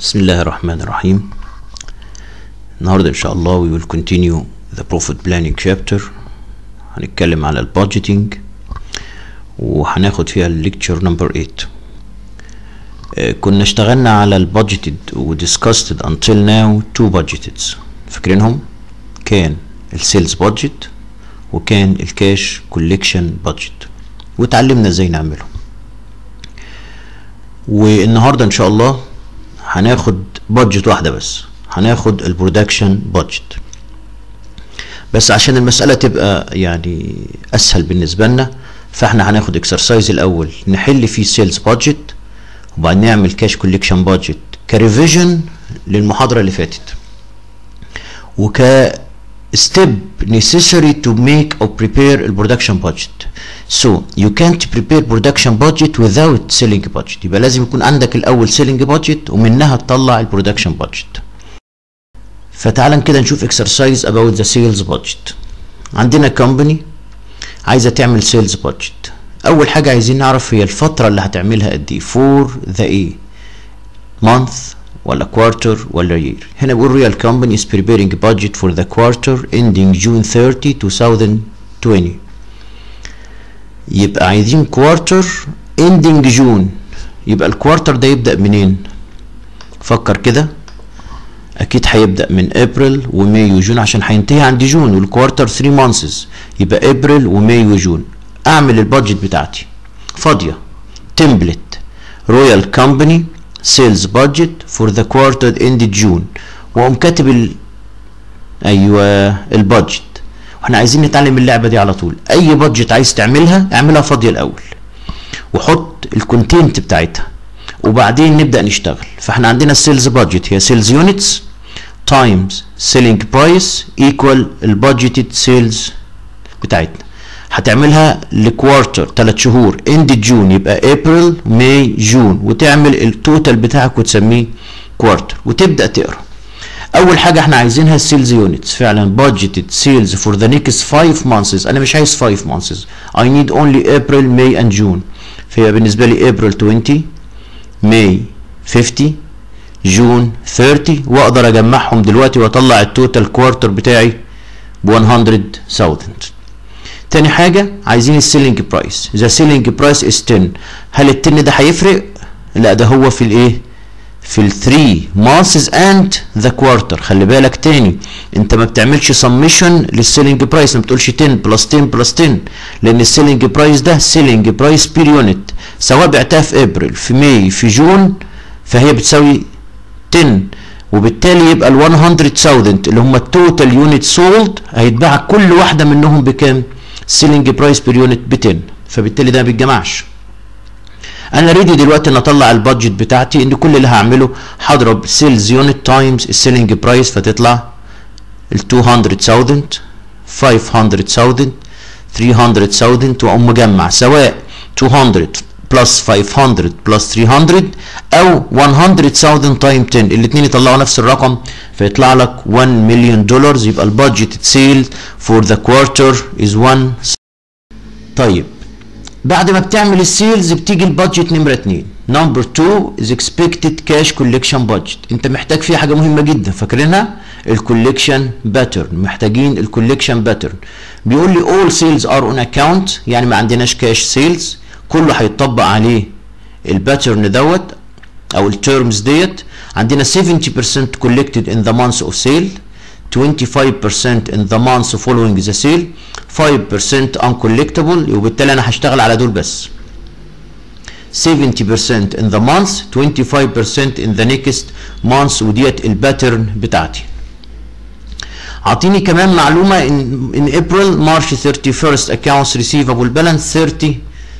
بسم الله الرحمن الرحيم النهارده إن شاء الله we will continue the profit planning chapter. هنتكلم على ال budgeting وهناخد فيها ال lecture number 8 آه، كنا اشتغلنا على ال budgeted و discussed until now two budgets. فاكرينهم؟ كان ال sales budget وكان ال cash collection budget واتعلمنا إزاي نعمله. والنهاردة إن شاء الله هناخد budget واحدة بس. هناخد ال production budget بس عشان المسألة تبقى يعني أسهل بالنسبة لنا فإحنا هناخد exercise الأول نحل فيه sales budget وبعدين نعمل cash collection budget ك revision للمحاضرة اللي فاتت. وك step necessary to make or prepare a production budget so you can't prepare production budget without selling budget يبقى لازم يكون عندك الأول selling budget ومنها تطلع البرودكشن budget فتعالى كده نشوف exercise about the sales budget عندنا company عايزة تعمل sales budget أول حاجة عايزين نعرف هي الفترة اللي هتعملها قد إيه for the إيه month ولا quarter ولا year. هنا بيقول real company is preparing budget for the quarter ending June 30 2020 يبقى عايزين quarter ending June. يبقى ال quarter ده يبدأ منين؟ فكر كده. أكيد هيبدأ من April و May و June عشان هينتهي عند June وال quarter 3 months يبقى April و May و June. أعمل ال budget بتاعتي. فاضية. template Royal Company sales budget for the quarter end June وأقوم كاتب ال... أيوه ال budget وإحنا عايزين نتعلم اللعبة دي على طول. أي budget عايز تعملها اعملها فاضية الأول. وحط ال content بتاعتها. وبعدين نبدأ نشتغل. فإحنا عندنا ال sales budget هي sales units times selling price equal ال budgeted sales بتاعتنا. هتعملها ل quarter 3 شهور. end June يبقى April May June وتعمل ال total بتاعك وتسميه quarter وتبدأ تقرأ. أول حاجة إحنا عايزينها ال sales units فعلا budgeted sales for the next 5 months. أنا مش عايز 5 months. I need only April May and June. فهي بالنسبة لي April 20 May 50 June 30 وأقدر أجمعهم دلوقتي وأطلع ال total quarter بتاعي ب 100000 تاني حاجة عايزين ال selling price the selling price is 10 هل ال 10 ده هيفرق؟ لا ده هو في الإيه؟ في ال 3 months and the quarter خلي بالك تاني. أنت ما بتعملش سميشن للسيلينج برايس ما بتقولش 10 plus 10 plus 10 لأن ال selling price ده selling price per unit سواء بعتها في ابريل في May في June فهي بتساوي 10 وبالتالي يبقى ال 100000 اللي هم ال total unit sold هيتباع كل واحدة منهم بكام؟ selling price per unit ب 10 فبالتالي ده ما بيتجمعش. أنا ready دلوقتي أن أطلع ال budget بتاعتي إن كل اللي هعمله هضرب sales unit times ال selling price فتطلع ال 200000 500000 300000 وأقوم مجمع. سواء 200 plus 500 plus 300 أو 100000 time 10 الاثنين يطلعوا نفس الرقم فيطلع لك 1 مليون دولار يبقى ال budget sale for the quarter is 1 طيب. بعد ما بتعمل ال sales بتيجي ال budget نمرة 2 number 2 is expected cash collection budget انت محتاج فيها حاجة مهمة جدا. فاكرينها؟ ال collection pattern محتاجين ال collection pattern بيقول لي all sales are on account يعني ما عندناش cash sales كله هيطبق عليه ال pattern دوت أو ال terms ديت عندنا 70% collected in the month of sale 25% in the months following the sale 5% uncollectible وبالتالي أنا هشتغل على دول بس 70% in the month 25% in the next month وديت الباترن بتاعتي اعطيني كمان معلومه ان in April March 31st accounts receivable balance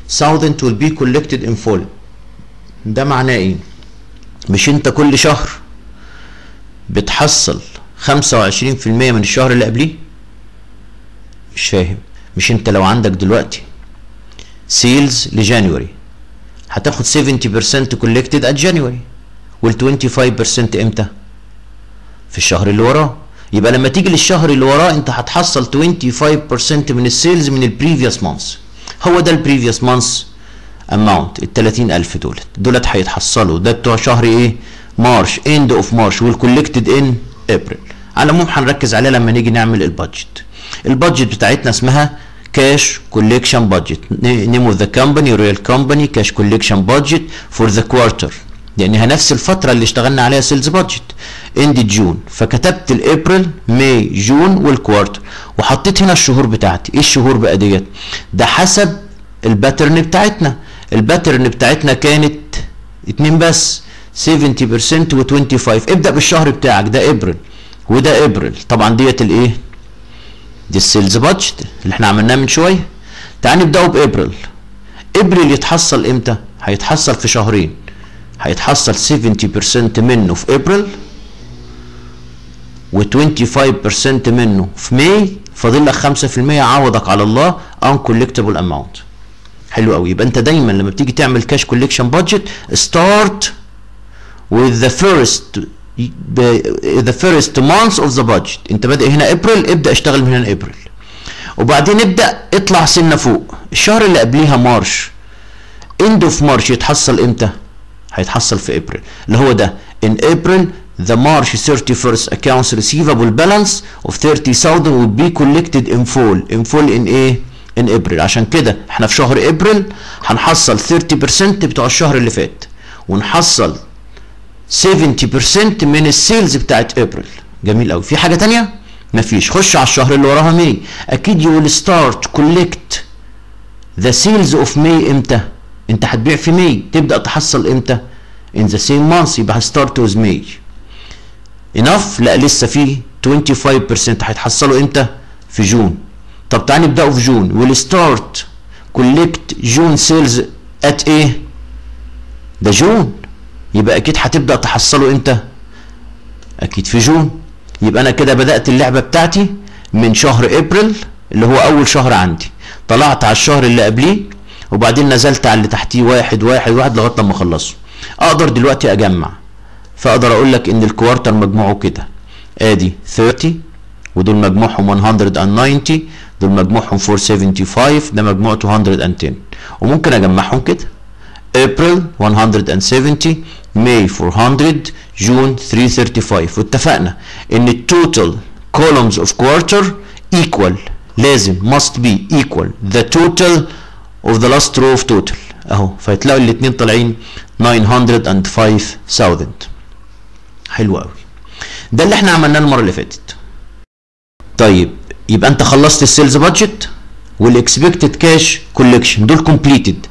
30,000 will be collected in full. ده معناه إيه؟ مش أنت كل شهر بتحصل 25% من الشهر اللي قبليه؟ مش فاهم. مش أنت لو عندك دلوقتي sales ل January هتاخد 70% collected at January وال 25% إمتى؟ في الشهر اللي وراه. يبقى لما تيجي للشهر اللي وراه أنت هتحصل 25% من ال sales من ال previous month هو ده ال previous month amount ال 30000 دولت. دولت هيتحصلوا. ده بتوع شهر إيه؟ March. End of March وال collected in April على العموم هنركز عليها لما نيجي نعمل ال budget ال budget بتاعتنا اسمها cash collection budget name of the company ريال company cash collection budget for the quarter لأنها نفس الفترة اللي اشتغلنا عليها sales budget and June فكتبت ال April May June وال quarter وحطيت هنا الشهور بتاعتي. إيه الشهور بقى ديت؟ ده حسب ال pattern بتاعتنا. ال pattern بتاعتنا كانت اتنين بس 70% و25 ابدأ بالشهر بتاعك. ده ابريل وده ابريل طبعا ديت الايه دي ال sales budget اللي إحنا عملناه من شوية. تعال نبداوا ب April April يتحصل إمتى؟ هيتحصل في شهرين. هيتحصل 70% منه في ابريل و25% منه في May فاضل لك 5% عوضك على الله uncollectible amount. حلو قوي. يبقى انت دايما لما بتيجي تعمل cash collection budget start with the first the first months of the budget. انت بادئ هنا ابريل ابدأ اشتغل من هنا ابريل وبعدين ابدأ اطلع سنة فوق. الشهر اللي قبليها March. End of March يتحصل إمتى؟ هيتحصل في ابريل اللي هو ده. In April the March 31st accounts receivable balance of 30,000 would be collected in full. In full in إيه in April. عشان كده إحنا في شهر ابريل هنحصل 30% بتوع الشهر اللي فات. ونحصل 70% من ال sales بتاعت ابريل جميل قوي في حاجة تانية؟ مفيش. خش على الشهر اللي وراها May أكيد you will start collect the sales of May إمتى؟ انت هتبيع في May تبدأ تحصل إمتى؟ In the same month يبقى ه start with May enough لا لسه في 25% هيتحصلوا إمتى؟ في June. طب تعالى نبداوا في June. Will start collect June sales at إيه ده June. يبقى أكيد هتبدأ تحصله إمتى؟ أكيد في June. يبقى أنا كده بدأت اللعبة بتاعتي من شهر ابريل اللي هو أول شهر عندي. طلعت على الشهر اللي قبليه وبعدين نزلت على اللي تحتيه واحد واحد واحد لغاية لما اخلصه أقدر دلوقتي أجمع. فأقدر أقول لك إن الكوارتر مجموعه كده. آدي 30 ودول مجموعهم 190 دول مجموعهم 475 ده مجموعته 110 وممكن أجمعهم كده. April 170 May 400 June 335 واتفقنا إن ال total columns of quarter equal لازم must be equal. The total of the last row of total. اهو فيتلاقوا الاثنين طالعين 905000 حلو قوي ده اللي إحنا عملناه المرة اللي فاتت. طيب يبقى أنت خلصت ال sales budget وال expected cash collection دول completed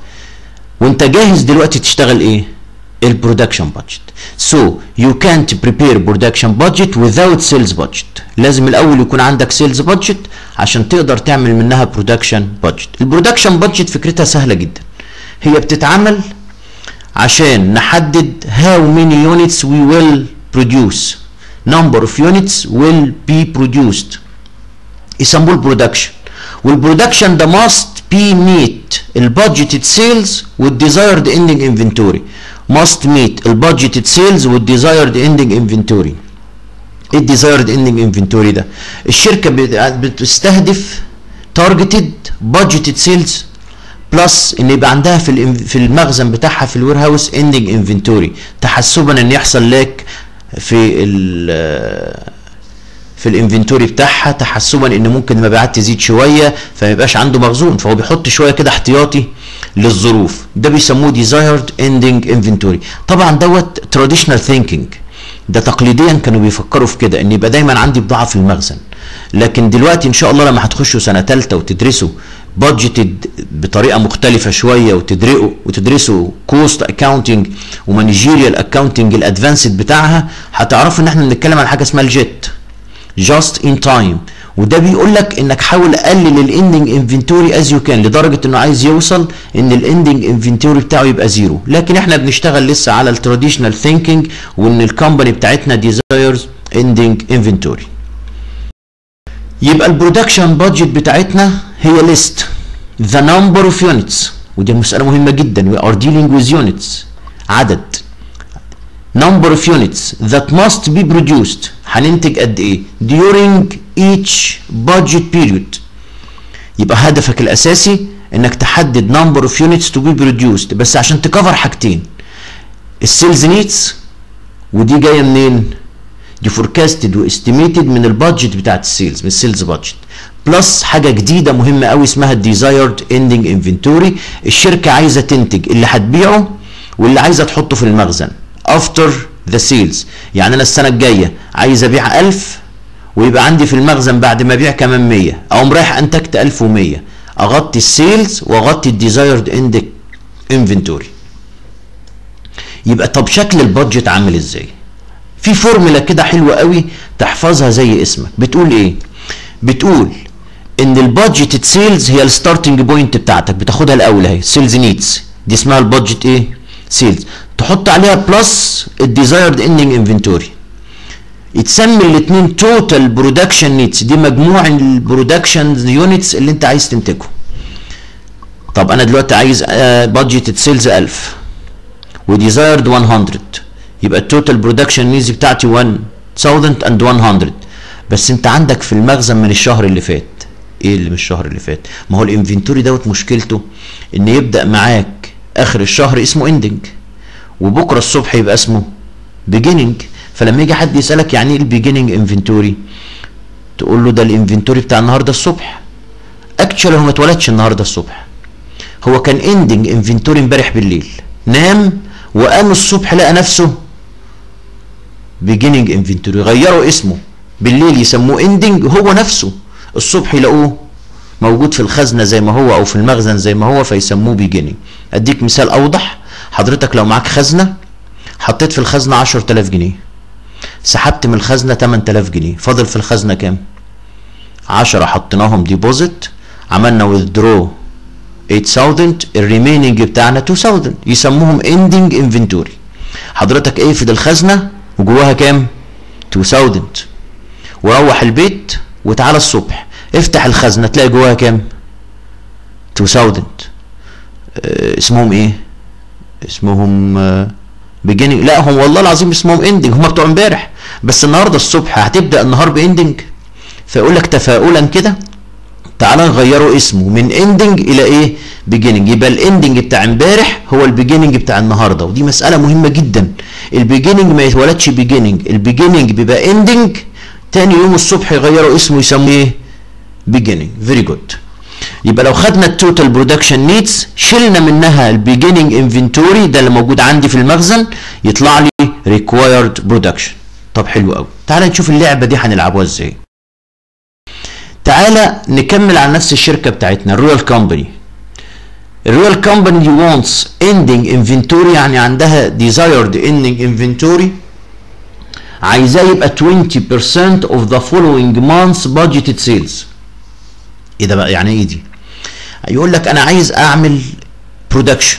وأنت جاهز دلوقتي تشتغل إيه؟ البرودكشن بادجت سو يو كانت بريبير برودكشن بادجت without sales budget لازم الأول يكون عندك سيلز بادجت عشان تقدر تعمل منها production budget ال production budget فكرتها سهلة جدا. هي بتتعمل عشان نحدد how many units we will produce. Number of units will be produced. يسموه ال production وال production ده must be meet. ال budgeted sales وال desired ending inventory must meet ال budgeted sales وال desired ending inventory إيه ال desired ending inventory ده؟ الشركة بتستهدف targeted budgeted sales plus إن يبقى عندها في في المخزن بتاعها في ال warehouse ending inventory تحسبا إن يحصل لك في في ال inventory بتاعها تحسبا إن ممكن المبيعات تزيد شوية فما يبقاش عنده مخزون فهو بيحط شوية كده احتياطي للظروف. ده بيسموه desired ending inventory طبعا دوت traditional thinking ده تقليديا كانوا بيفكروا في كده إن يبقى دايما عندي بضاعه في المخزن. لكن دلوقتي إن شاء الله لما هتخشوا سنة ثالثه وتدرسوا budgeted بطريقة مختلفة شوية وتدرسوا وتدرسوا cost accounting و managerial accounting ال advanced بتاعها هتعرفوا إن إحنا بنتكلم عن حاجة اسمها ال JIT just in time وده بيقول لك إنك حاول قلل ال ending inventory as you can لدرجة إنه عايز يوصل إن ال ending inventory بتاعه يبقى zero لكن إحنا بنشتغل لسه على ال traditional thinking وإن ال company بتاعتنا desires ending inventory يبقى ال production budget بتاعتنا هي list the number of units ودي مسألة مهمة جدا. We are dealing with units. عدد. Number of units that must be produced. هننتج قد إيه؟ during each budget period. يبقى هدفك الأساسي إنك تحدد number of units to be produced. بس عشان تكفر حاجتين. ال sales needs ودي جاية منين؟ دي forecasted و estimated من ال budget بتاعت ال sales من ال sales budget. Plus حاجة جديدة مهمة قوي اسمها ال desired ending inventory الشركة عايزة تنتج اللي هتبيعه واللي عايزة تحطه في المخزن. after the sales يعني أنا السنة الجاية عايز أبيع 1000 ويبقى عندي في المخزن بعد ما أبيع كمان 100 أقوم رايح أنتجت 1100 أغطي ال sales وأغطي ال desired ending inventory يبقى طب شكل ال budget عامل إزاي؟ في فورمولا كده حلوة قوي تحفظها زي اسمك. بتقول إيه؟ بتقول إن ال budgeted sales هي ال starting point بتاعتك. بتاخدها الأول أهي. sales needs دي اسمها ال budgeted إيه؟ sales تحط عليها plus ال desired ending inventory يتسمي الاثنين total production needs دي مجموع ال production units اللي انت عايز تنتجه طب أنا دلوقتي عايز budgeted sales 1000 و desired 100 يبقى ال total production needs بتاعتي 1100 بس انت عندك في المخزن من الشهر اللي فات. إيه اللي من الشهر اللي فات؟ ما هو ال inventory دوت مشكلته إن يبدأ معاك آخر الشهر اسمه ending وبكرة الصبح يبقى اسمه beginning فلما يجي حد يسألك يعني إيه ال beginning inventory تقول له ده ال inventory بتاع النهارده الصبح. actually هو ما اتولدش النهارده الصبح. هو كان ending inventory امبارح بالليل. نام وقام الصبح لقى نفسه beginning inventory غيروا اسمه. بالليل يسموه ending هو نفسه. الصبح يلاقوه موجود في الخزنة زي ما هو أو في المخزن زي ما هو فيسموه beginning أديك مثال أوضح. حضرتك لو معاك خزنة حطيت في الخزنة 10000 جنيه. سحبت من الخزنة 8000 جنيه. فاضل في الخزنة كام؟ 10 حطيناهم deposit عملنا withdraw 8000 ال remaining بتاعنا 2000 يسموهم ending inventory حضرتك اقفل الخزنة وجواها كام؟ 2000 وروح البيت وتعالى الصبح. افتح الخزنة تلاقي جواها كام؟ 2000 آه اسمهم إيه؟ اسمهم آه beginning لا هم والله العظيم اسمهم ending هم بتوع امبارح. بس النهارده الصبح هتبدأ النهار ب ending فيقول لك تفاؤلا كده تعالى نغيره اسمه. من ending إلى إيه؟ beginning يبقى ال ending بتاع امبارح هو ال beginning بتاع النهارده. ودي مسألة مهمة جدا. ال beginning ما يتولدش beginning ال beginning بيبقى ending تاني يوم الصبح يغيروا اسمه يسموه إيه؟ beginning very good يبقى لو خدنا ال total production needs شلنا منها ال beginning inventory ده اللي موجود عندي في المخزن يطلع لي required production طب حلو قوي. تعالى نشوف اللعبة دي هنلعبوها إزاي. تعالى نكمل على نفس الشركة بتاعتنا ال Royal Company ال Royal Company wants ending inventory يعني عندها desired ending inventory عايزاه يبقى 20% of the following months budgeted sales. إيه ده بقى؟ يعني إيه دي؟ يقول لك أنا عايز أعمل production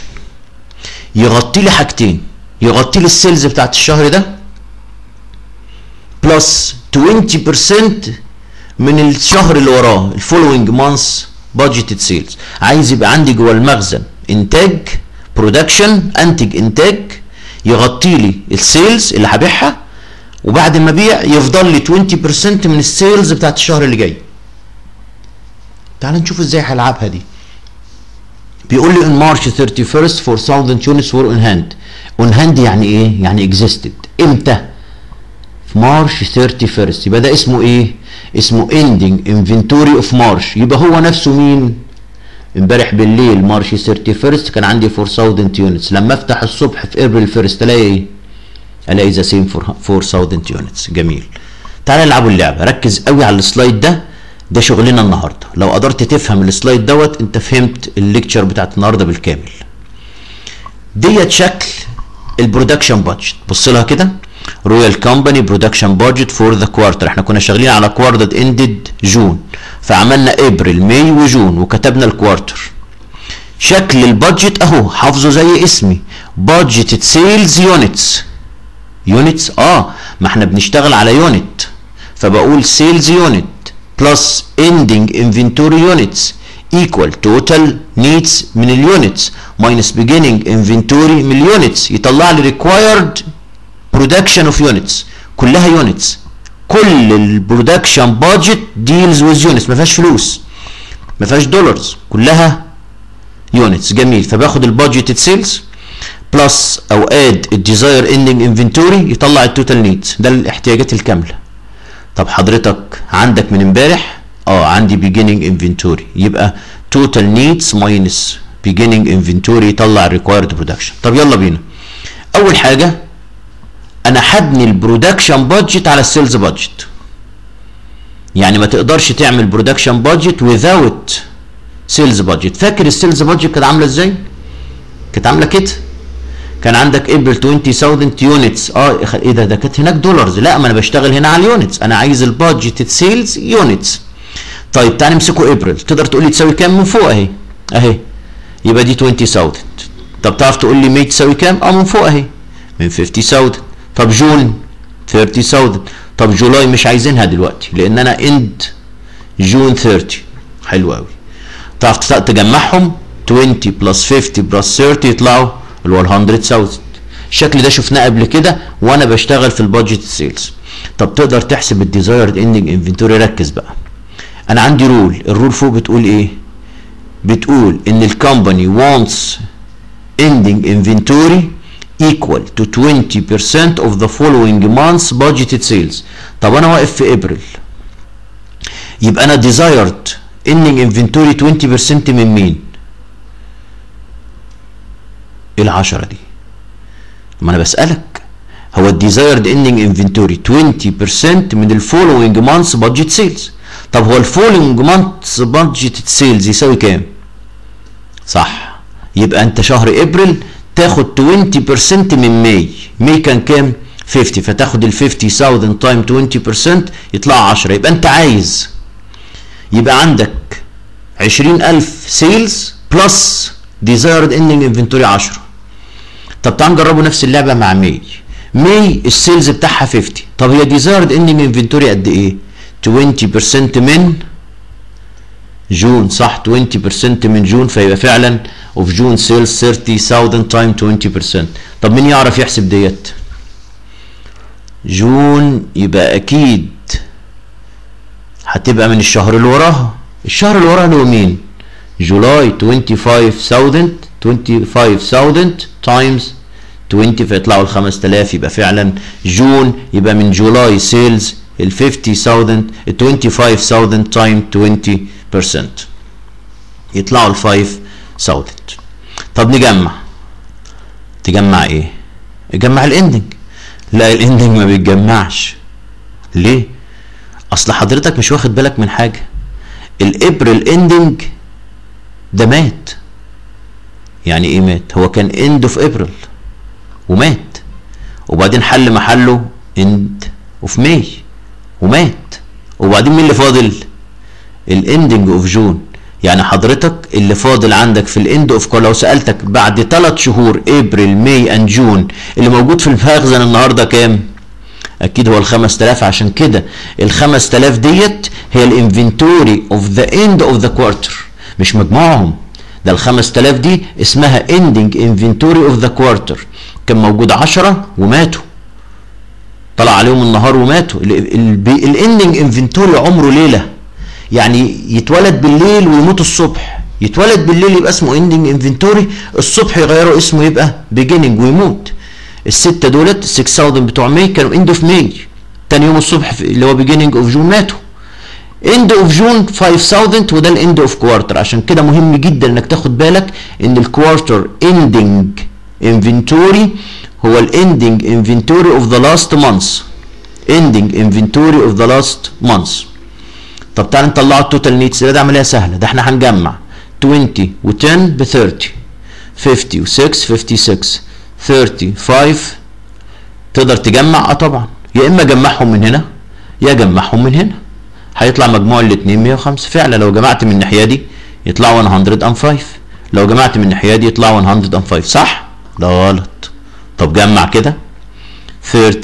يغطي لي حاجتين. يغطي لي ال sales بتاعت الشهر ده plus 20% من الشهر اللي وراه ال following month's budgeted sales عايز يبقى عندي جوه المخزن إنتاج production أنتج إنتاج يغطي لي ال sales اللي هبيعها وبعد ما أبيع يفضل لي 20% من ال sales بتاعت الشهر اللي جاي. تعال نشوف إزاي هلعبها دي. بيقول لي in March 31st 4000 units were on hand. On hand يعني إيه؟ يعني existed. إمتى؟ في March 31st يبقى ده اسمه إيه؟ اسمه ending inventory of March. يبقى هو نفسه مين؟ امبارح بالليل March 31st كان عندي 4000 units لما أفتح الصبح في ابريل 1st ألاقي إيه؟ ألاقي the same 4000 units جميل. تعالى نلعبوا اللعبة. ركز قوي على ال slide ده. ده شغلنا النهارده. لو قدرت تفهم ال slide دوت انت فهمت ال lecture بتاعت النهارده بالكامل. ديت شكل ال production budget. بص لها كده. Royal Company production budget for the quarter. إحنا كنا شغالين على quarter ended June فعملنا April May و June وكتبنا ال quarter. شكل ال budget اهو حافظه زي اسمي. budgeted sales units units آه ما إحنا بنشتغل على unit فبقول sales unit plus ending inventory units equal total needs من ال units minus beginning inventory من ال units يطلع لي required production of units. كلها units. كل ال production budget deals with units ما فيهاش فلوس. ما فيهاش dollars كلها units جميل. فباخد ال budgeted sales plus أو add ال desired ending inventory يطلع ال total needs ده الاحتياجات الكاملة. طب حضرتك عندك من امبارح؟ آه عندي beginning inventory. يبقى total needs minus beginning inventory يطلع required production. طب يلا بينا. أول حاجة أنا هبني ال production budget على ال sales budget يعني ما تقدرش تعمل production budget without sales budget فاكر ال sales budget كانت عاملة إزاي؟ كانت عاملة كده. كان عندك ابريل 20000 units آه إيه ده؟ ده كانت هناك dollars لا ما أنا بشتغل هنا على ال units أنا عايز ال budgeted sales units طيب تعالى نمسكه ابريل تقدر تقول لي تساوي كام من فوق أهي؟ أهي. يبقى دي 20000 طب تعرف تقول لي 100 تساوي كام؟ آه من فوق أهي. من 50000 طب June 30000 طب July مش عايزينها دلوقتي لأن أنا end June 30 حلو قوي تعرف تجمعهم؟ 20 plus 50 plus 30 يطلعوا ال 100000 الشكل ده شفناه قبل كده وأنا بشتغل في ال budget sales طب تقدر تحسب ال desired ending inventory ركز بقى. أنا عندي rule. ال rule فوق بتقول إيه؟ بتقول ان ال company wants ending inventory equal to 20% of the following months budgeted sales. طب أنا واقف في ابريل يبقى أنا desired ending inventory 20% من مين؟ إيه العشرة دي؟ ما أنا بسألك. هو ال desired ending inventory 20% من ال following month's budget sales طب هو ال following month's budget sales يساوي كام؟ صح. يبقى أنت شهر ابريل تاخد 20% من May May كان كام؟ 50 فتاخد ال 50000 time 20% يطلع 10 يبقى أنت عايز. يبقى عندك 20000 sales plus desired ending inventory 10 طب تعال نجربوا نفس اللعبة مع May May ال sales بتاعها 50 طب هي desired ending inventory قد إيه؟ 20% من June صح؟ 20% من June فيبقى فعلا of June sales 30000 time 20% طب مين يعرف يحسب ديت؟ June يبقى أكيد هتبقى من الشهر اللي وراها الشهر اللي وراها اللي هو مين؟ July 25000 25000 times 20 فيطلعوا ال 5000 يبقى فعلا June يبقى من July sales ال 50000 ال 25000 time 20% يطلعوا ال 5000 طب نجمع. تجمع إيه؟ جمع ال ending. لا ال ending ما بيتجمعش. ليه؟ أصل حضرتك مش واخد بالك من حاجة. ال April ending ده مات. يعني إيه مات؟ هو كان end of April ومات. وبعدين حل محله end of May ومات. وبعدين مين اللي فاضل؟ ال ending of June يعني حضرتك اللي فاضل عندك في ال end of لو سألتك بعد ثلاث شهور April May and June اللي موجود في المخزن النهارده كام؟ أكيد هو ال 5000 عشان كده ال 5000 ديت هي ال inventory of the end of the quarter مش مجموعهم. ده ال 5000 دي اسمها ending inventory of the quarter. كان موجود 10 وماتوا. طلع عليهم النهار وماتوا. ال ending inventory عمره ليلة. يعني يتولد بالليل ويموت الصبح. يتولد بالليل يبقى اسمه ending inventory الصبح يغيروا اسمه يبقى beginning ويموت. الستة دولت 6000 بتوع May كانوا end of May تاني يوم الصبح اللي هو beginning of June ماتوا. end of June 5000 وده ال end of quarter عشان كده مهم جدا انك تاخد بالك ان ال quarter ending inventory هو ال ending inventory of the last month ending inventory of the last month طب تعال نطلع ال total needs ده عملية سهلة. ده إحنا هنجمع 20 و10 ب 30 50 و6 56 35 تقدر تجمع؟ آه طبعا. يا إما جمعهم من هنا يا جمعهم من هنا. هيطلع مجموع الاثنين 105 فعلا لو جمعت من الناحية دي يطلع 105 لو جمعت من الناحية دي يطلع 105 صح؟ ده غلط. طب جمع كده 30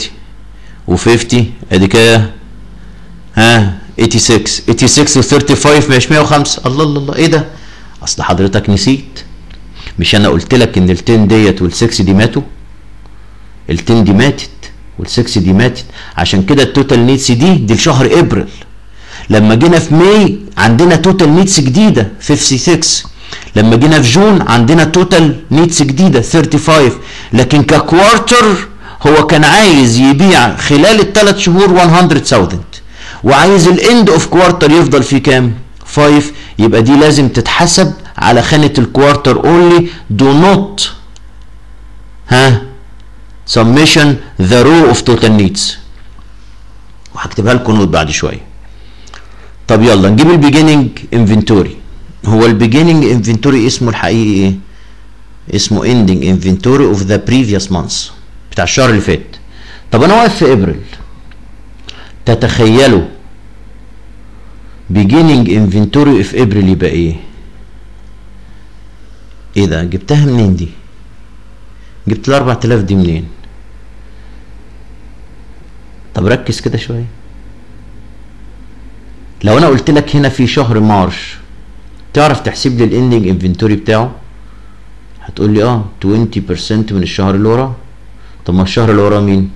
و50 ادي كده ها 86 86 و35 مش 105 الله الله الله. إيه ده؟ اصل حضرتك نسيت. مش أنا قلت لك ان ال10 ديت وال6 دي ماتوا؟ ال10 دي ماتت وال6 دي ماتت. عشان كده ال total needs دي دي لشهر ابريل لما جينا في May عندنا total needs جديدة 56 لما جينا في June عندنا total needs جديدة 35 لكن ك quarter هو كان عايز يبيع خلال الثلاث شهور 100000 وعايز ال end of quarter يفضل فيه كام؟ 5 يبقى دي لازم تتحسب على خانة ال quarter only do not ها؟ summation the row of total needs. وهكتبها لكم note بعد شوية. طب يلا نجيب ال beginning inventory هو ال beginning inventory اسمه الحقيقي إيه؟ اسمه ending inventory of the previous months بتاع الشهر اللي فات. طب أنا واقف في ابريل تتخيلوا beginning inventory في ابريل يبقى إيه؟ إيه ده؟ جبتها منين دي؟ جبت ال 4000 دي منين؟ طب ركز كده شوية. لو أنا قلت لك هنا في شهر مارش تعرف تحسب لي ال ending inventory بتاعه؟ هتقول لي آه 20% من الشهر اللي وراه طب ما الشهر اللي وراه مين؟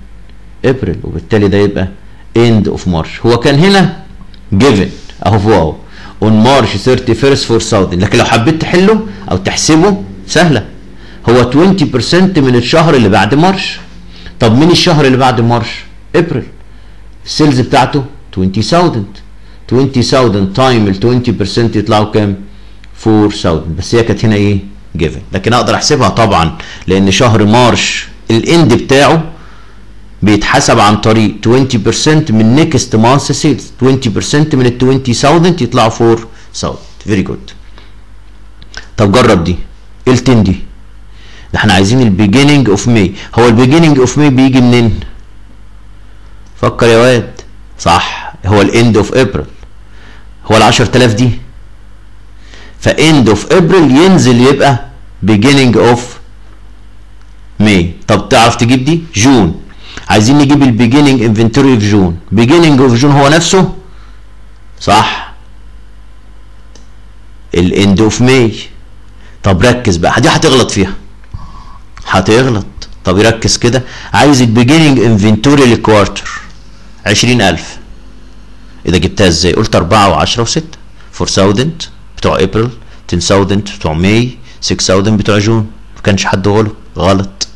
ابريل وبالتالي ده يبقى end of March هو كان هنا given أهو فوق اهو on March 31 four thousand لكن لو حبيت تحله أو تحسبه سهلة. هو 20% من الشهر اللي بعد March طب مين الشهر اللي بعد March April ال sales بتاعته 20000 20000 time ال 20% يطلعوا كام؟ 4000 بس هي كانت هنا إيه؟ given لكن أقدر أحسبها طبعا لأن شهر March ال end بتاعه بيتحسب عن طريق 20% من next month sales 20% من ال 20000 يطلعوا 4000 very good طب جرب دي. إيه ال 10 دي؟ ده إحنا عايزين ال beginning of May هو البيجيننج اوف ماي بيجي منين؟ فكر يا واد. صح. هو ال end of April هو ال 10000 دي؟ ف end of April ينزل يبقى beginning of May طب تعرف تجيب دي؟ June عايزين نجيب ال beginning inventory في June beginning of June هو نفسه؟ صح. ال end of May طب ركز بقى. دي هتغلط فيها. هتغلط. طب يركز كده. عايز ال beginning inventory لل quarter 20000 إذا جبتها إزاي؟ قلت 4 و10 و6 4000 بتوع ابريل 10000 بتوع May 6000 بتوع June ما كانش حد غلط غلط.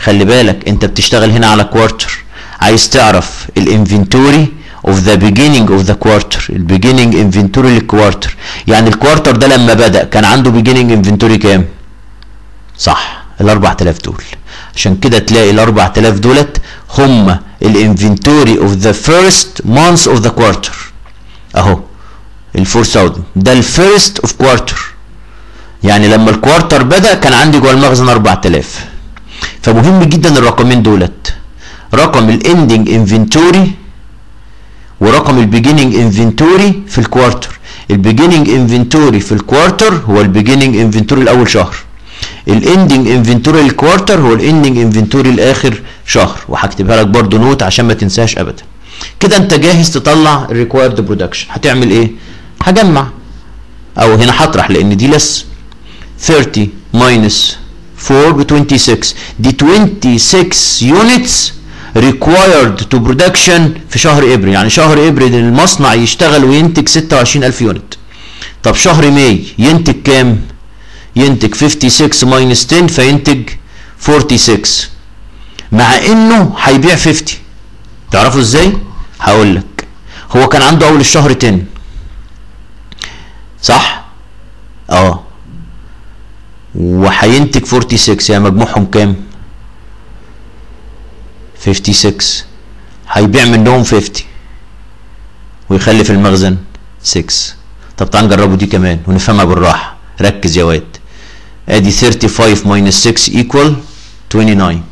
خلي بالك انت بتشتغل هنا على quarter عايز تعرف ال inventory of the beginning of the quarter ال beginning inventory لل quarter يعني ال quarter ده لما بدأ كان عنده beginning inventory كام؟ صح ال 4000 دول. عشان كده تلاقي ال 4000 دولت هم ال inventory of the first month of the quarter أهو. ال 4000 ده ال first of quarter يعني لما ال quarter بدأ كان عندي جوه المخزن 4000 فمهم جدا الرقمين دولت. رقم ال ending inventory ورقم البيجيننج انفنتوري في الكوارتر البيجيننج انفنتوري في الكوارتر هو البيجيننج انفنتوري الأول شهر. ال ending inventory ال quarter هو ال ending inventory لآخر شهر. وهكتبها لك برضو note عشان ما تنساش ابدا. كده أنت جاهز تطلع ال required production هتعمل إيه؟ هجمع. أو هنا هطرح لأن دي less 30 minus 4 ب 26 دي 26 units required production في شهر ابريل يعني شهر ابريل المصنع يشتغل وينتج 26000 unit طب شهر May ينتج كام؟ ينتج 56 minus 10 فينتج 46 مع إنه هيبيع 50 تعرفوا إزاي؟ هقول لك هو كان عنده أول الشهر 10 صح؟ آه. وهينتج 46 يعني مجموعهم كام؟ 56 هيبيع منهم 50 ويخلي في المخزن 6 طب تعال نجربوا دي كمان ونفهمها بالراحة. ركز يا واد. ادي 35 minus 6 equal 29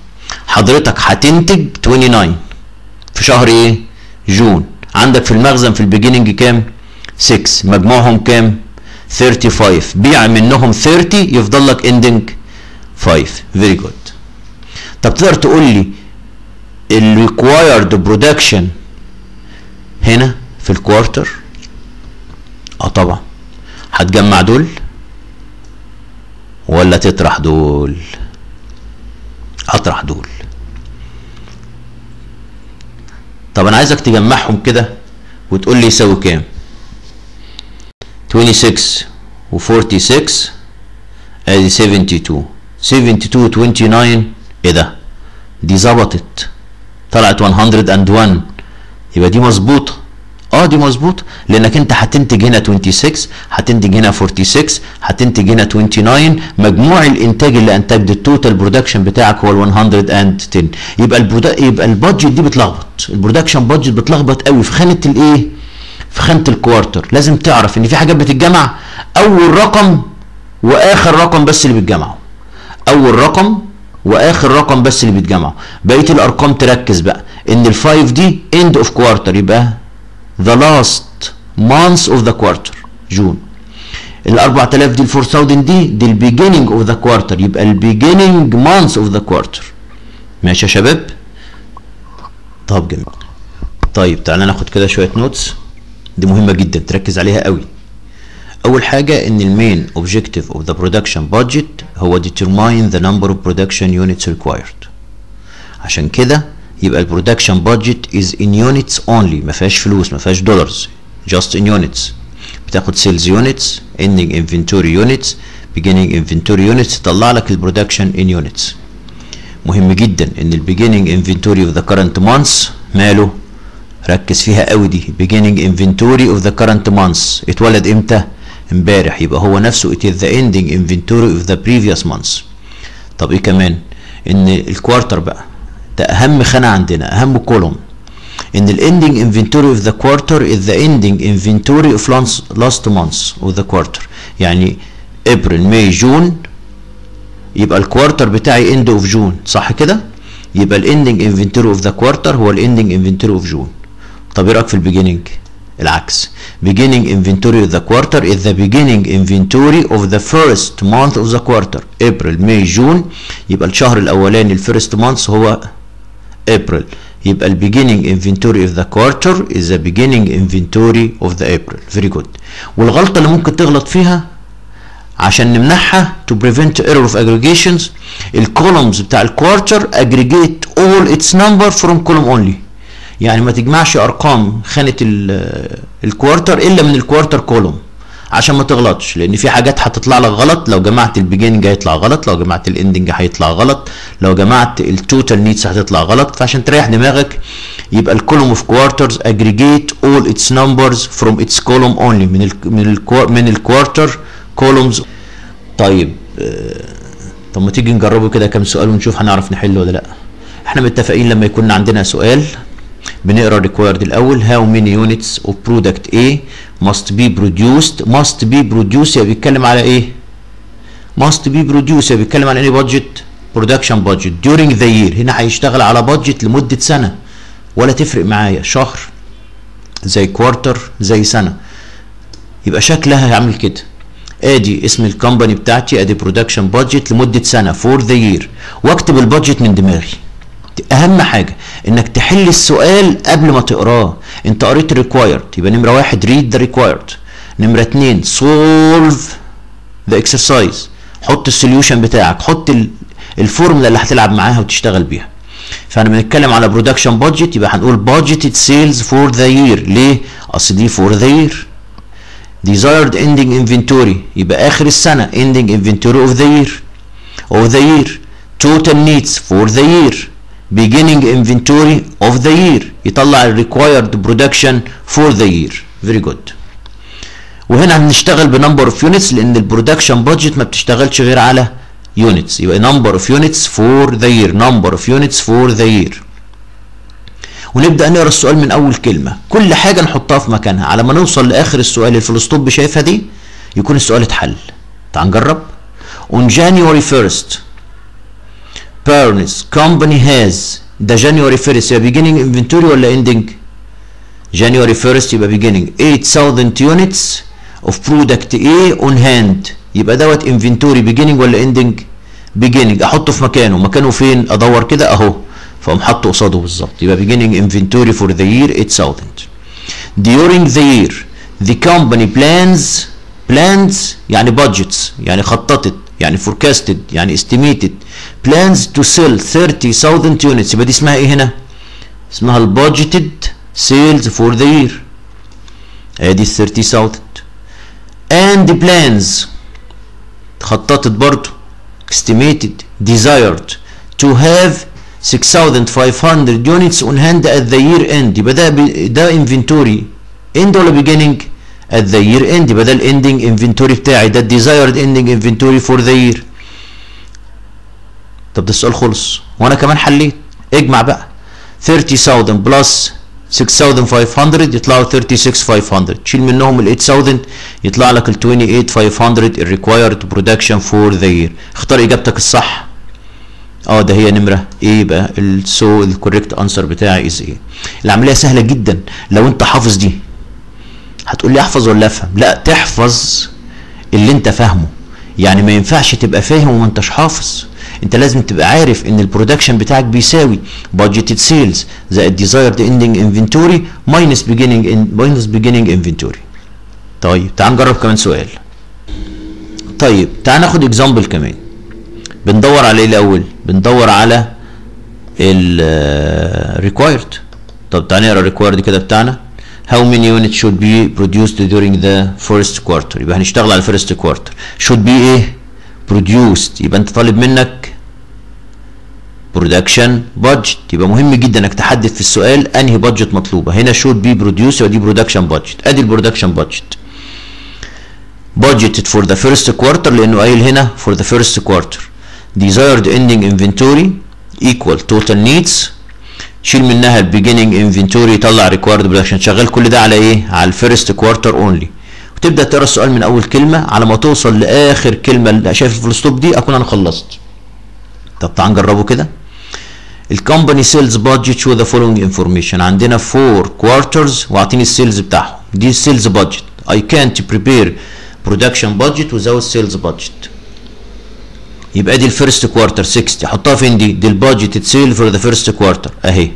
حضرتك هتنتج 29 في شهر إيه؟ June. عندك في المخزن في ال beginning كام؟ 6 مجموعهم كام؟ 35 تبيع منهم 30 يفضل لك ending 5 very good طب تقدر تقول لي ال required production هنا في ال quarter آه طبعا. هتجمع دول؟ ولا تطرح دول؟ اطرح دول. طب أنا عايزك تجمعهم كده وتقول لي يساوي كام؟ 26 و46 ادي 72 72 29 إيه ده دي ظبطت. طلعت 101 يبقى دي مظبوطه آه دي مظبوطه لأنك أنت هتنتج هنا 26 هتنتج هنا 46 هتنتج هنا 29 مجموع الإنتاج اللي انتجت ال total production بتاعك هو ال 110 يبقى ال produ يبقى ال budget دي بتلخبط. ال production budget بتلخبط قوي. في خانه الإيه؟ في خانة ال quarter. لازم تعرف إن في حاجات بتتجمع. أول رقم وآخر رقم بس اللي بيتجمعوا. أول رقم وآخر رقم بس اللي بيتجمعوا. بقية الأرقام تركز بقى. إن ال five دي end of quarter يبقى the last month of the quarter. June ال 4000 دي ال 4000 دي دي ال beginning of the quarter. يبقى ال beginning month of the quarter. ماشي يا شباب؟ طب جميل. طيب تعالى ناخد كده شوية notes دي مهمة جدا تركز عليها قوي. أول حاجة إن ال main objective of the production budget هو determine the number of production units required. عشان كده يبقى ال production budget is in units only ما فيهاش فلوس ما فيهاش dollars just in units بتاخد sales units ending inventory units beginning inventory units تطلع لك ال production in units مهم جدا إن ال beginning inventory of the current month ماله؟ ركز فيها قوي دي. Beginning inventory of the current month. اتولد إمتى؟ امبارح. يبقى هو نفسه it is the ending inventory of the previous month. طب إيه كمان؟ إن ال quarter بقى. ده أهم خانة عندنا أهم column إن ال ending inventory of the quarter is the ending inventory of last month of the quarter يعني April May June يبقى ال quarter بتاعي end of June صح كده؟ يبقى ال ending inventory of the quarter هو ال ending inventory of June طب إيه رايك في ال beginning العكس beginning inventory of the quarter is the beginning inventory of the first month of the quarter April May June يبقى الشهر الاولاني ال first month هو April يبقى ال beginning inventory of the quarter is the beginning inventory of the April very good والغلطة اللي ممكن تغلط فيها عشان نمنعها to prevent error of aggregations ال columns بتاع ال quarter aggregate all its number from column only يعني ما تجمعش أرقام خانة ال quarter إلا من ال quarter column عشان ما تغلطش لأن في حاجات هتطلع لك غلط. لو جمعت ال beginning هيطلع غلط لو جمعت ال ending هيطلع غلط. لو جمعت ال total needs هتطلع غلط. فعشان تريح دماغك يبقى ال column of quarters aggregate all its numbers from its column only. من من من ال quarter columns طيب طب ما تيجي نجربه كده كام سؤال ونشوف هنعرف نحله ولا لأ. إحنا متفقين لما يكون عندنا سؤال بنقرأ required الأول. How many units of product A must be produced? Must be produced يبقى بيتكلم على إيه؟ Be produced يبقى بيتكلم على إيه budget production budget. During the year. هنا هيشتغل على budget لمدة سنة. ولا تفرق معايا. شهر. زي quarter زي سنة. يبقى شكلها هيعمل كده. آدي اسم ال company بتاعتي. آدي production budget لمدة سنة. for the year واكتب ال budget من دماغي. أهم حاجة إنك تحل السؤال قبل ما تقراه. أنت قريت required يبقى نمرة واحد read the required نمرة اتنين solve the exercise حط ال solution بتاعك حط الفورمولا اللي هتلعب معاها وتشتغل بيها. فأنا بنتكلم على production budget يبقى هنقول budget sales for the year ليه؟ أصل دي for the year desired ending inventory يبقى آخر السنة ending inventory of the year. Of the year. Total needs for the year. Beginning inventory of the year. يطلع ال required production for the year. Very good. وهنا هنشتغل ب number of units لأن ال production budget ما بتشتغلش غير على units يبقى number of units for the year number of units for the year ونبدأ نقرأ السؤال من أول كلمة. كل حاجة نحطها في مكانها. على ما نوصل لآخر السؤال ال full stop شايفها دي؟ يكون السؤال اتحل. تعال نجرب. On January 1st Barnes company has ده January 1st يبقى beginning inventory ولا ending January 1st يبقى beginning 8000 units of product A on hand يبقى دوت inventory beginning ولا ending beginning احطه في مكانه مكانه فين ادور كده اهو فقوم حاطه قصاده بالظبط يبقى beginning inventory for the year 8000 during the year the company plans plans يعني budgets يعني خططت يعني forecasted يعني estimated plans to sell 30000 units يبقى دي اسمها ايه هنا اسمها ال budgeted sales for the year ادي 30000 and plans خططت برضو estimated desired to have 6500 units on hand at the year end يبقى ده ده inventory end ولا beginning At the year end يبقى ده الاندنج inventory بتاعي. ده desired ending inventory for the year. طب ده السؤال خلص. وأنا كمان حليت. اجمع بقى. 30000 plus 6500 يطلعوا 36500 تشيل منهم ال 8000 يطلع لك ال 28500 ال required production for the year. اختار إجابتك الصح. آه ده هي نمرة إيه يبقى ال so ال correct answer بتاعي is A العملية سهلة جدا. لو أنت حافظ دي هتقول لي احفظ ولا افهم؟ لا تحفظ اللي انت فاهمه. يعني ما ينفعش تبقى فاهم وما انتش حافظ. انت لازم تبقى عارف ان ال production بتاعك بيساوي budgeted sales زائد ending inventory minus beginning in minus beginning inventory. طيب تعال نجرب كمان سؤال. طيب تعال ناخد example كمان. بندور على إيه الأول؟ بندور على ال required. طب تعال نقرأ required كده بتاعنا. How many units should be produced during the first quarter يبقى هنشتغل على first quarter should be إيه produced يبقى انت طالب منك production budget يبقى مهم جدا انك تحدد في السؤال انهي budget مطلوبه هنا should be produced يبقى دي production budget ادي البرودكشن budget budgeted for the first quarter لأنه قايل هنا for the first quarter desired ending inventory equal total needs شيل منها ال beginning inventory يطلع required production شغال كل ده على إيه؟ على ال first quarter only وتبدأ تقرأ السؤال من أول كلمة على ما توصل لآخر كلمة اللي شايف ال full stop دي؟ أكون أنا خلصت. طب تعال نجربه كده. ال company sales budget show the following information عندنا four quarters واعطيني ال sales بتاعهم. دي السيلز بادجت اي كانت بريبير برودكشن بادجت وزود سيلز بادجت يبقى دي ال first quarter 60 حطها فين دي؟ دي ال budget sale for the first quarter أهي.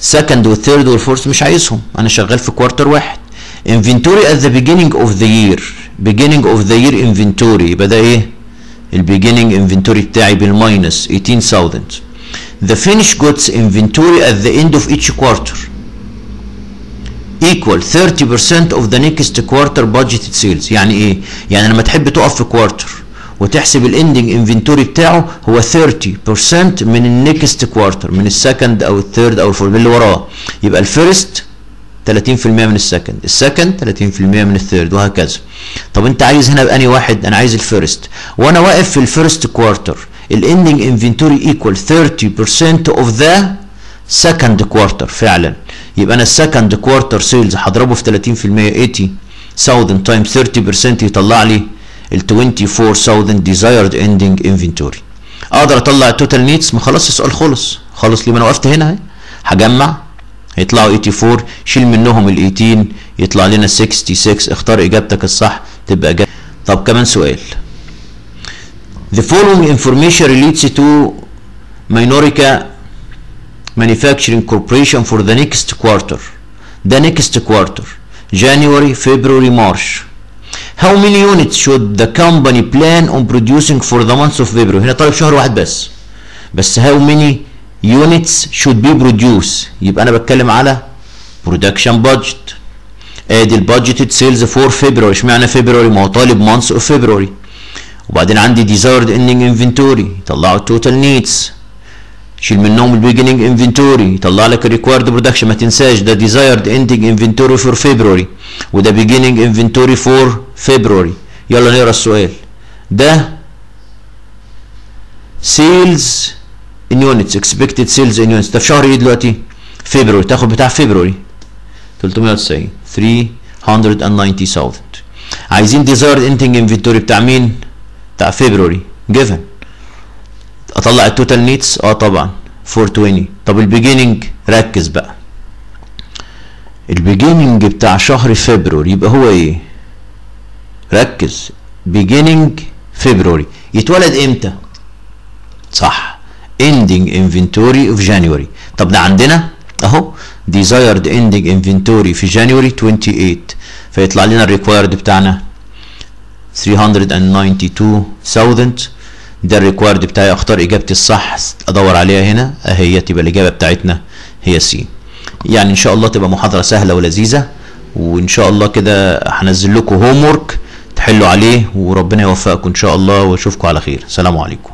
second وال third وال fourth مش عايزهم. أنا شغال في quarter واحد. inventory at the beginning of the year. beginning of the year inventory. يبقى ده إيه؟ ال beginning inventory بتاعي بال minus 18000 the finished goods inventory at the end of each quarter. Equal 30% of the next quarter budgeted sales يعني إيه؟ يعني لما تحب تقف في quarter وتحسب ال ending inventory بتاعه هو 30% من النكست كوارتر من السكند أو الثيرد أو الفورث اللي وراه. يبقى الفيرست 30% من السكند السكند 30% من الثيرد وهكذا. طب أنت عايز هنا أنهي واحد؟ أنا عايز ال first وأنا واقف في ال first quarter ال ending inventory equal 30% of the second quarter فعلا. يبقى أنا ال second quarter sales هضربه في 30% 80000 times 30% يطلع لي ال 24000 desired ending inventory. أقدر أطلع ال total needs ما خلاص السؤال خلص. خلص ليه؟ ما أنا وقفت هنا أهي. هجمع. هيطلعوا 84 شيل منهم ال 18 يطلع لنا 66 اختار إجابتك الصح تبقى اجابتك طب كمان سؤال. The following information relates to Minorica Manufacturing Corporation for the next quarter. The next quarter. January, February, March. How many units should the company plan on producing for the month of February? هنا طالب شهر واحد بس. بس how many units should be produced؟ يبقى أنا بتكلم على production budget. ادي ال budgeted sales for February اشمعنى February ما هو طالب month of February وبعدين عندي desired ending inventory يطلعوا ال total needs شيل منهم ال beginning inventory يطلع لك ال required production ما تنساش ده desired ending inventory for فبراير وده beginning inventory for فبراير يلا نقرأ السؤال. ده sales in units expected sales in units ده في شهر إيه دلوقتي؟ فبراير تاخد بتاع فبراير 390 390000 عايزين desired ending inventory بتاع مين؟ بتاع فبراير given أطلع ال total needs آه طبعا. 420 طب ال beginning ركز بقى. ال beginning بتاع شهر فبراير يبقى هو إيه؟ ركز. beginning فبراير. يتولد إمتى؟ صح. ending inventory of January. طب ده عندنا؟ أهو. desired ending inventory في January 28 فيطلع لنا ال required بتاعنا. 392000 ده ال required بتاعي أختار إجابتي الصح أدور عليها هنا. أهي تبقى الإجابة بتاعتنا هي C يعني إن شاء الله تبقى محاضرة سهلة ولذيذة وإن شاء الله كده هنزل لكم homework تحلوا عليه وربنا يوفقكم إن شاء الله وأشوفكم على خير. سلام عليكم.